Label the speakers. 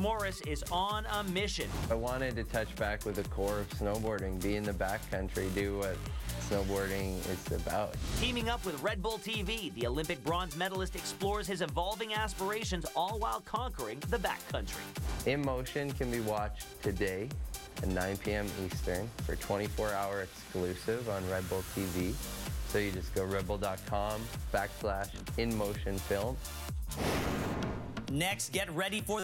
Speaker 1: Morris is on a mission.
Speaker 2: I wanted to touch back with the core of snowboarding, be in the backcountry, do what snowboarding is about.
Speaker 1: Teaming up with Red Bull TV, the Olympic bronze medalist explores his evolving aspirations all while conquering the backcountry.
Speaker 2: In Motion can be watched today at 9 p.m. Eastern for 24-hour exclusive on Red Bull TV. So you just go redbull.com backslash in motion film.
Speaker 1: Next, get ready for